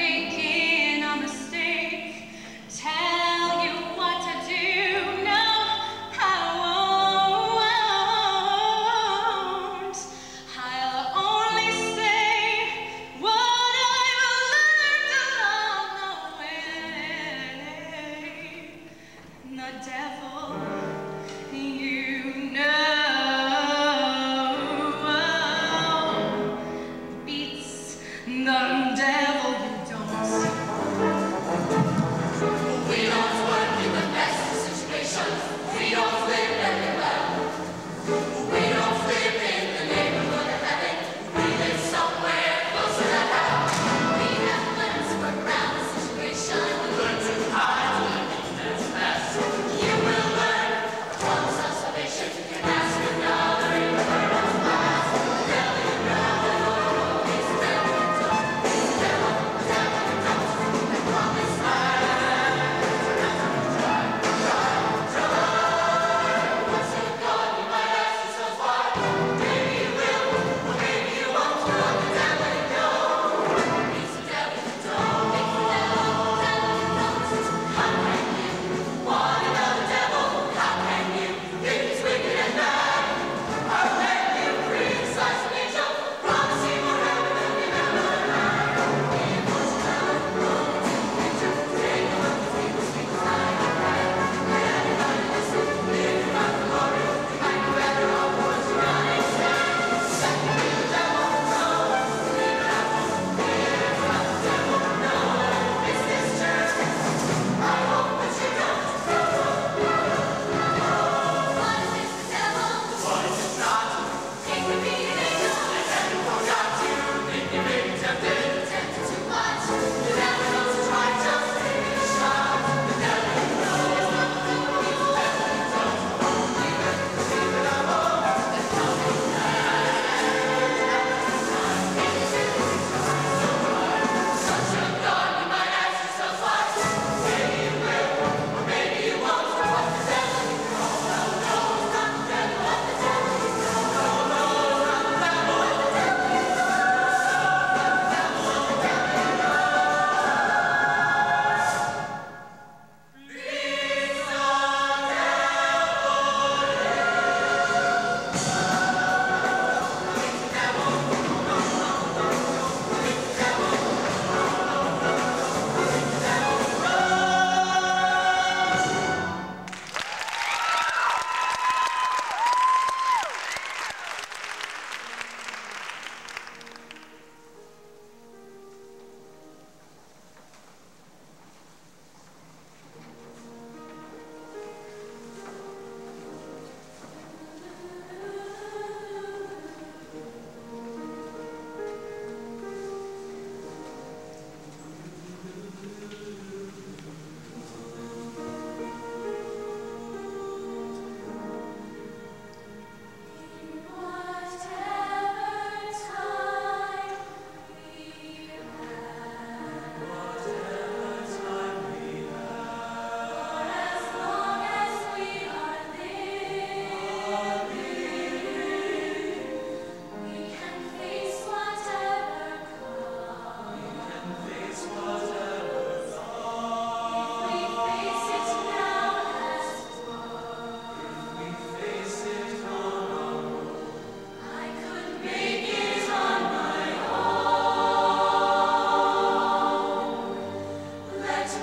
making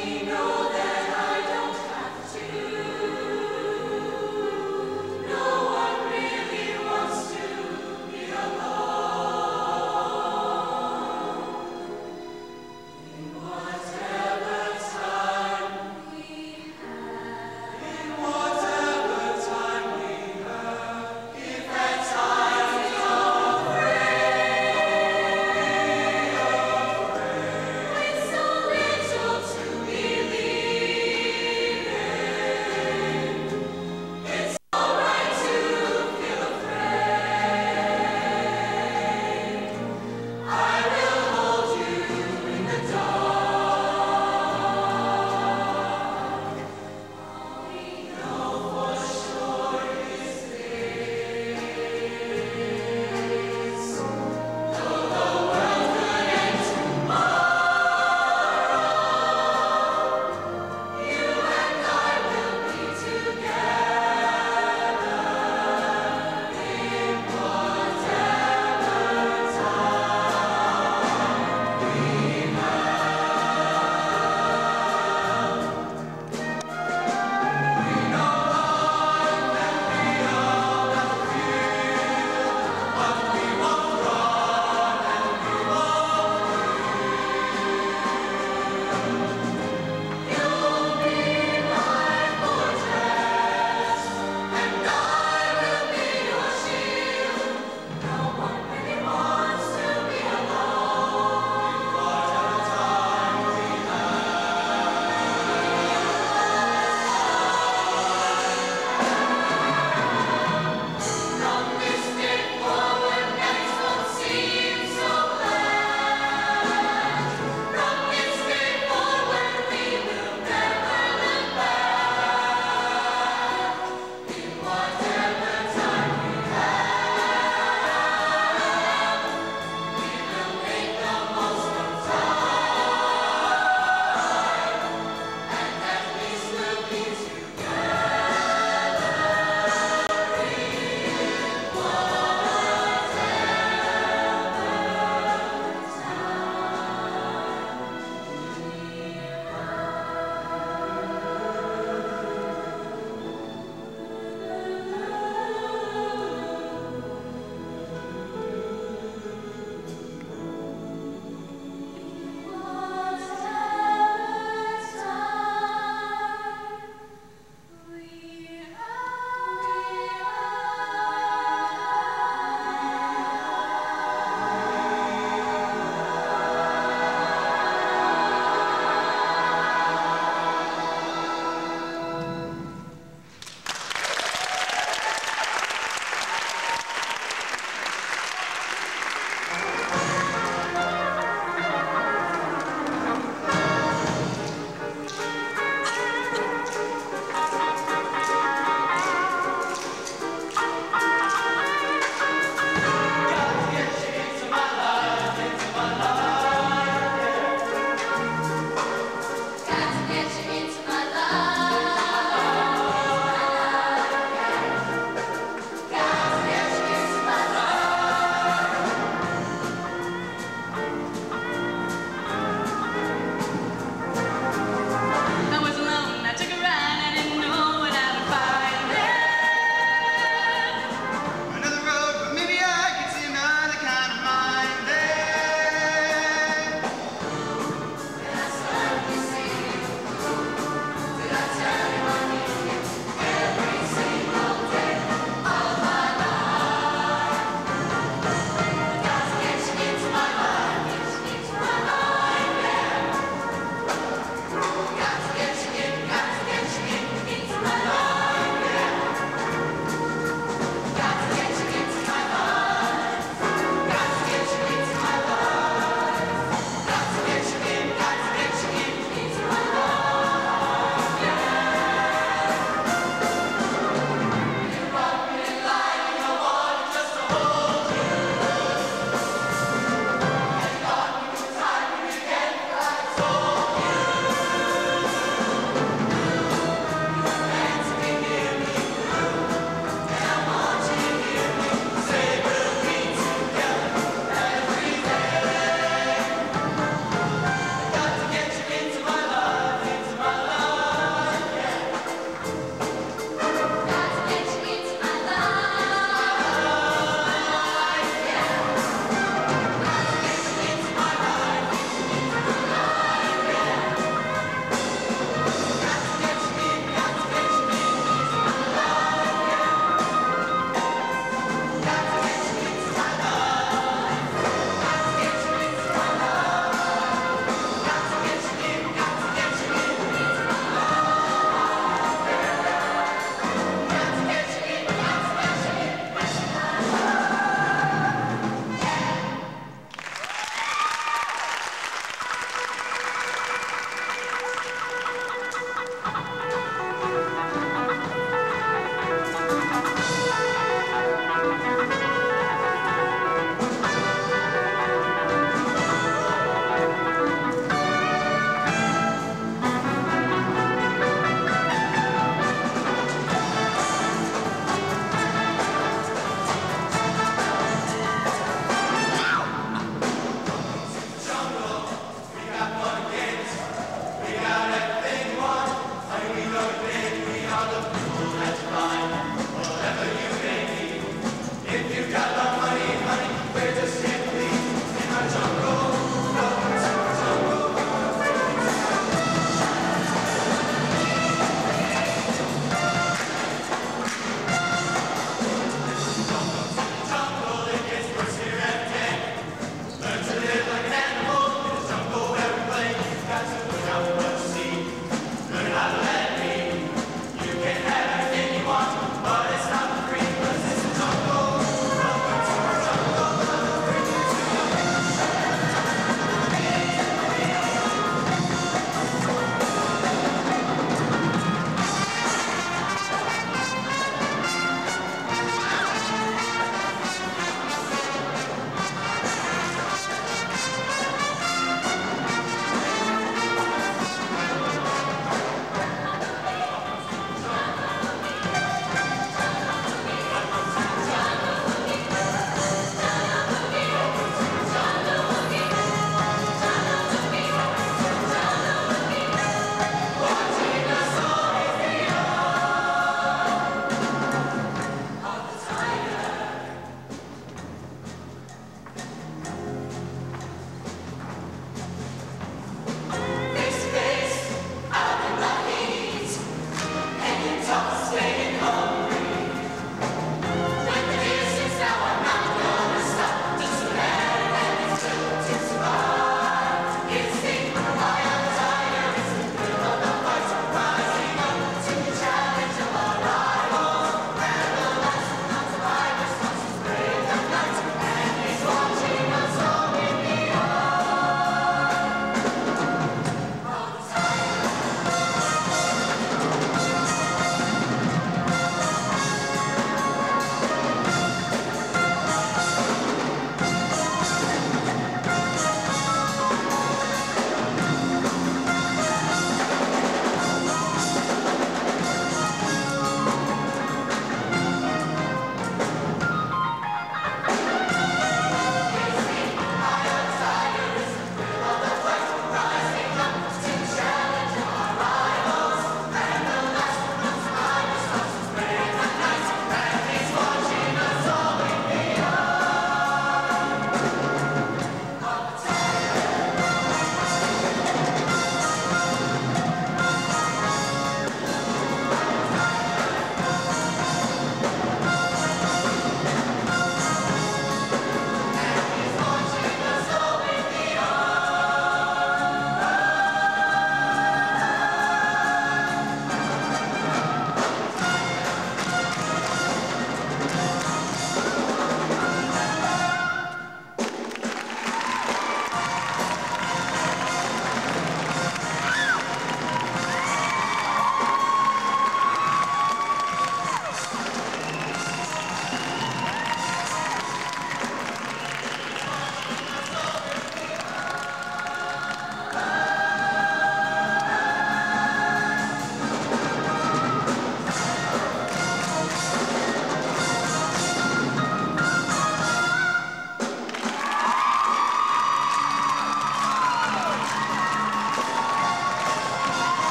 Domino.